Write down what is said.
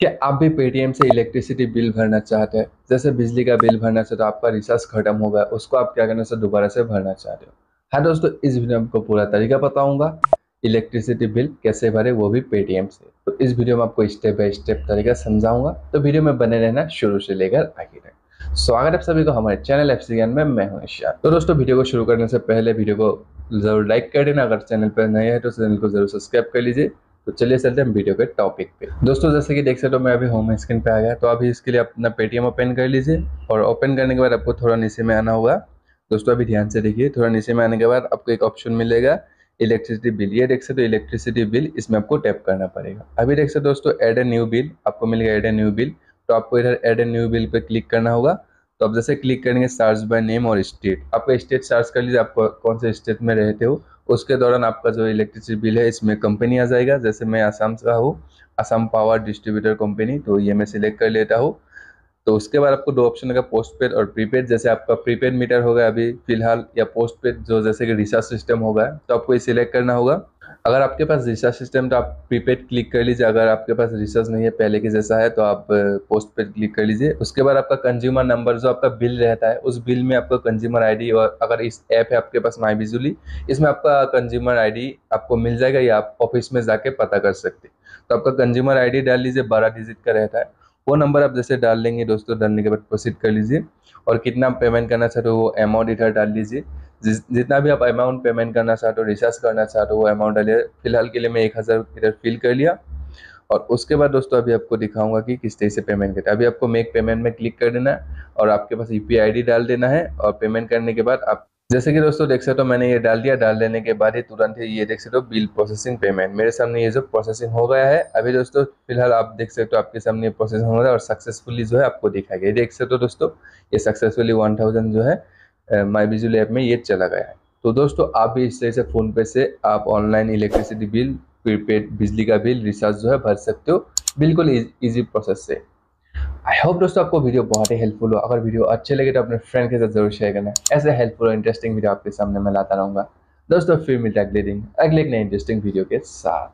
क्या आप भी पेटीएम से इलेक्ट्रिसिटी बिल भरना चाहते हैं। जैसे बिजली का बिल भरना चाहते हो आपका रिचार्ज खत्म हो गया, उसको आप क्या करना से दोबारा से भरना चाहते हो। हाँ दोस्तों, इस वीडियो में आपको पूरा तरीका बताऊँगा इलेक्ट्रिसिटी बिल कैसे भरे वो भी पेटीएम से। तो इस वीडियो में आपको स्टेप बाय स्टेप तरीका समझाऊँगा तो वीडियो में बने रहना शुरू से लेकर आगे तक। स्वागत है सभी को हमारे चैनल एफ़ में, मैं हूँ ईशान तो दोस्तों, वीडियो को शुरू करने से पहले वीडियो को ज़रूर लाइक कर देना। अगर चैनल पर नए हैं तो चैनल को ज़रूर सब्सक्राइब कर लीजिए। तो चलिए चलते हैं वीडियो के टॉपिक पे। दोस्तों, जैसे कि देख सकते हो, मैं अभी होम स्क्रीन पे आ गया तो अभी इसके लिए अपना पेटीएम ओपन कर लीजिए और ओपन करने के बाद आपको थोड़ा नीचे में आना होगा। दोस्तों, अभी ध्यान से देखिए, थोड़ा नीचे में आने के बाद आपको एक ऑप्शन मिलेगा इलेक्ट्रिसिटी बिल ये देख सकते हो इलेक्ट्रिसिटी बिल इसमें आपको टैप करना पड़ेगा। अभी देख सकते दोस्तों एड ए न्यू बिल आपको मिलेगा एड ए न्यू बिल तो आपको इधर एड ए न्यू बिल पे क्लिक करना होगा। तो आप जैसे क्लिक करेंगे सर्च बाय नेम और स्टेट आपका स्टेट सर्च कर लीजिए, आप कौन से स्टेट में रहते हो उसके दौरान आपका जो इलेक्ट्रिसिटी बिल है, इसमें कंपनी आ जाएगा। जैसे मैं आसाम से हूँ, आसाम पावर डिस्ट्रीब्यूटर कंपनी तो ये मैं सिलेक्ट कर लेता हूँ। तो उसके बाद आपको दो ऑप्शन होगा पोस्ट पेड और प्रीपेड जैसे आपका प्रीपेड मीटर होगा अभी, फ़िलहाल, या पोस्ट पेड जो जैसे कि रिचार्ज सिस्टम होगा तो आपको ये सिलेक्ट करना होगा। अगर आपके पास रिचार्ज सिस्टम तो आप प्रीपेड क्लिक कर लीजिए। अगर आपके पास रिचार्ज नहीं है, पहले के जैसा है तो आप पोस्ट पेड क्लिक कर लीजिए। उसके बाद आपका कंज्यूमर नंबर जो आपका बिल रहता है, उस बिल में आपका कंज्यूमर आईडी और अगर इस ऐप है आपके पास माई बिजुली इसमें आपका कंज्यूमर आईडी आपको मिल जाएगा, या आप ऑफ़िस में जाके पता कर सकते तो आपका कंज्यूमर आईडी डाल लीजिए, बारह डिजिट का रहता है। वो नंबर आप जैसे डाल लेंगे दोस्तों डालने के बाद प्रोसीड कर लीजिए। और कितना पेमेंट करना चाहते हो, वो अमाउंट इधर डाल लीजिए। जितना भी आप अमाउंट पेमेंट करना चाहते हो रिचार्ज करना चाहते हो वो अमाउंट डालिए। फ़िलहाल के लिए मैं एक हज़ार इधर फिल कर लिया। और उसके बाद दोस्तों अभी आपको दिखाऊँगा कि किस तरह से पेमेंट करते हैं। अभी आपको मेक पेमेंट में क्लिक कर देना है और आपके पास यू पी डाल देना है और पेमेंट करने के बाद आप, जैसे कि दोस्तों देख सकते हो मैंने ये डाल दिया। डाल देने के बाद ही तुरंत ही ये देख सकते हो बिल प्रोसेसिंग पेमेंट मेरे सामने ये जो प्रोसेसिंग हो गया है, अभी दोस्तों फ़िलहाल आप देख सकते हो आपके सामने ये प्रोसेसिंग हो रहा है और सक्सेसफुली जो है आपको दिखाया गया। देख सकते हो दोस्तों, ये सक्सेसफुली वन थाउज़ेंड जो है माई बिजली ऐप में ये चला गया है। तो दोस्तों, आप भी इस तरह से फ़ोन पे से आप ऑनलाइन इलेक्ट्रिसिटी बिल, प्रीपेड बिजली का बिल रिचार्ज जो है भर सकते हो बिल्कुल ईजी प्रोसेस से। आई होप दोस्तों आपको वीडियो बहुत ही हेल्पफुल हो। अगर वीडियो अच्छे लगे तो अपने फ्रेंड के साथ ज़रूर शेयर करना। ऐसे हेल्पफुल और इंटरेस्टिंग वीडियो आपके सामने मैं लाता रहूँगा। दोस्तों, फिर मिलता है अगले दिन, अगले एक नए इंटरेस्टिंग वीडियो के साथ।